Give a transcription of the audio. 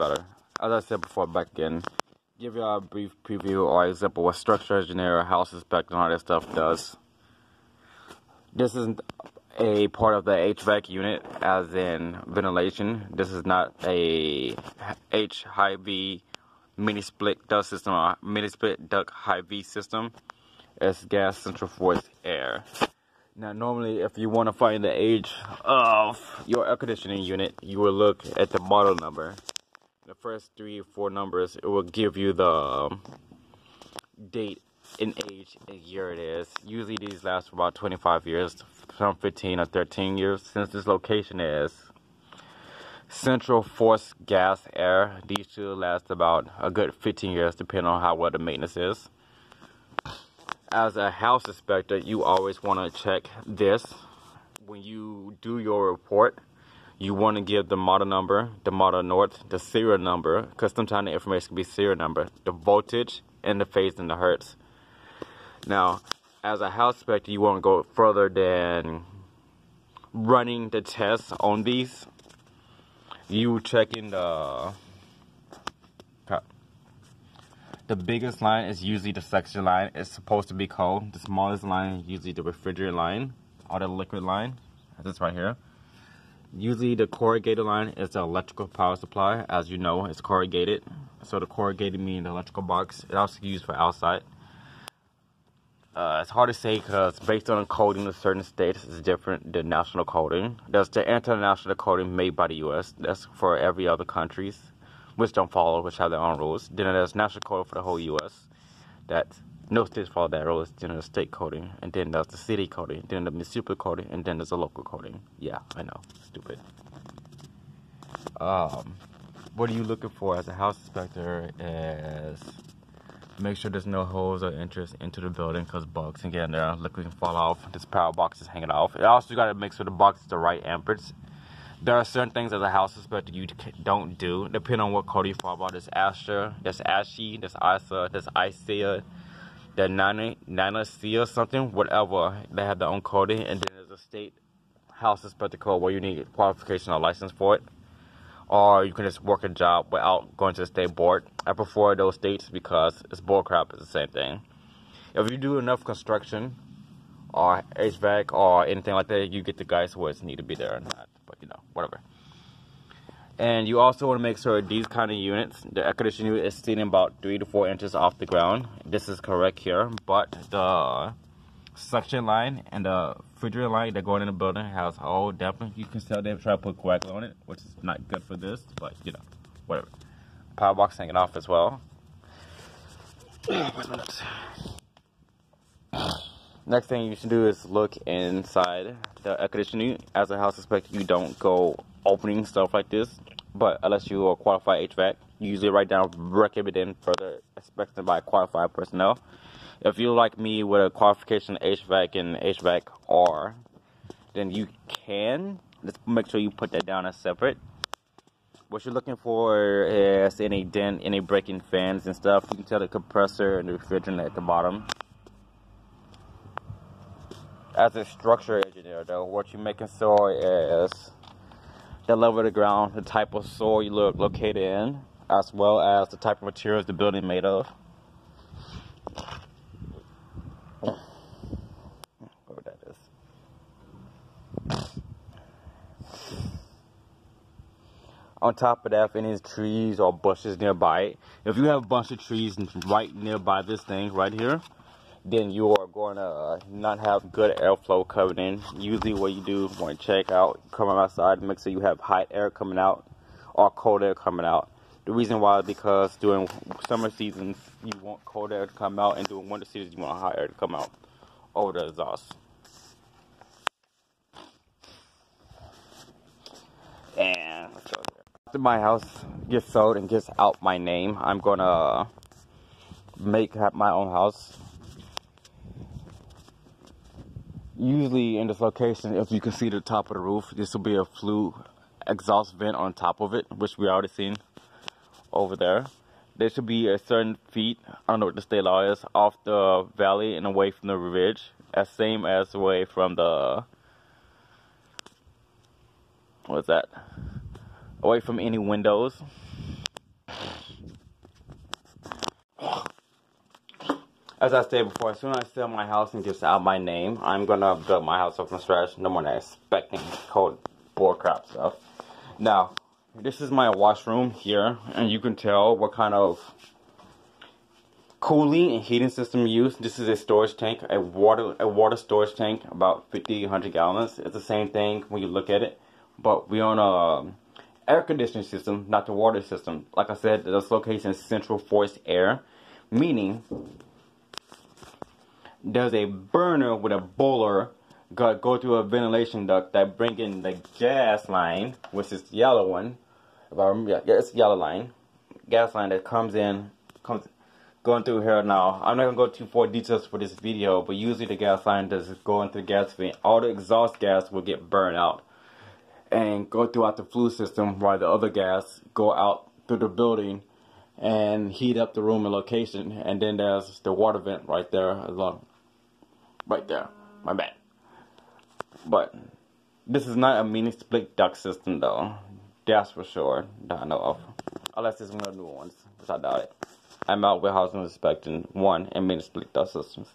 better. As I said before, back again, give you a brief preview or example what structure engineer, house inspector, and all that stuff does. This isn't a part of the HVAC unit, as in ventilation. This is not a H high V mini split duct system or mini split duct high V system. It's gas central force air. Now, normally, if you want to find the age of your air conditioning unit, you will look at the model number. The first three four numbers, it will give you the um, date and age and year it is. Usually, these last for about 25 years, some 15 or 13 years. Since this location is central force gas air, these should last about a good 15 years, depending on how well the maintenance is as a house inspector, you always want to check this. When you do your report, you want to give the model number, the model north, the serial number, because sometimes the information can be serial number, the voltage, and the phase in the hertz. Now, as a house inspector, you want to go further than running the tests on these. You checking the the biggest line is usually the suction line. It's supposed to be cold. The smallest line is usually the refrigerator line or the liquid line. This right here. Usually the corrugated line is the electrical power supply. As you know, it's corrugated. So the corrugated means the electrical box. It also used for outside. Uh, it's hard to say because based on the coding of certain states, it's different than national coding. There's the international coding made by the U.S. That's for every other countries which don't follow, which have their own rules. Then there's national code for the whole U.S. that no follow that rules. Then there's state coding, and then there's the city coding, then the municipal coding, and then there's the local coding. Yeah, I know, stupid. Um, what are you looking for as a house inspector? Is make sure there's no holes or entrance into the building because bugs can get in there. Liquid can fall off. This power box is hanging off. You also got to make sure the box is the right amperage there are certain things as a house inspector you don't do, depending on what code you fall about. There's Asher, there's ASHI, there's ISA, there's ICEA, there's Nana, Nana C or something, whatever. They have their own coding, and then there's a state house inspector code where you need qualification or license for it. Or you can just work a job without going to the state board. I prefer those states because it's bullcrap, it's the same thing. If you do enough construction or HVAC or anything like that, you get the guys who need to be there or not But you know, whatever. And you also want to make sure these kind of units, the air conditioning unit is sitting about three to four inches off the ground. This is correct here, but the suction line and the refrigerator line that going in the building has all dampened. You can tell they try to put coagulant on it, which is not good for this, but you know, whatever. Power box hanging off as well. Next thing you should do is look inside the air conditioning. As a house inspector, you don't go opening stuff like this, but unless you are qualified HVAC, you usually write down recommended further inspection by qualified personnel. If you're like me with a qualification HVAC and HVAC R, then you can. Let's make sure you put that down as separate. What you're looking for is any dent, any breaking fans and stuff. You can tell the compressor and the refrigerant at the bottom as a structure engineer, though, what you're making sure is the level of the ground, the type of soil you look located in, as well as the type of materials the building made of. Whatever that is. On top of that, if any trees or bushes nearby, if you have a bunch of trees right nearby this thing right here, then you are going to uh, not have good airflow coming in. Usually, what you do when you check out, coming outside, make sure you have hot air coming out or cold air coming out. The reason why is because during summer seasons you want cold air to come out, and during winter seasons you want hot air to come out over the exhaust. And after my house gets sold and gets out my name, I'm gonna make my own house usually in this location, if you can see the top of the roof, this will be a flue exhaust vent on top of it, which we already seen over there. There should be a certain feet, I don't know what the state law is, off the valley and away from the ridge, as same as away from the, what's that? Away from any windows. As I said before, as soon as I sell my house and just out my name, I'm gonna build my house up from scratch. No more expecting cold bull crap stuff. Now, this is my washroom here, and you can tell what kind of cooling and heating system used. This is a storage tank, a water a water storage tank, about 50, 100 gallons. It's the same thing when you look at it, but we on a air conditioning system, not the water system. Like I said, this location is central forced air, meaning there's a burner with a boiler go, go through a ventilation duct that bring in the gas line, which is the yellow one. If I remember, yeah, it's yellow line, gas line that comes in, comes going through here now. I'm not gonna go too far details for this video, but usually the gas line does go into the gas vent. All the exhaust gas will get burned out and go throughout the flue system while the other gas go out through the building and heat up the room and location. And then there's the water vent right there well right there. Uh, my bad. But this is not a mini split duct system though. That's for sure that I know of. Unless it's one of the new ones, which I doubt it. I'm out with housing inspecting one and mini split duct systems.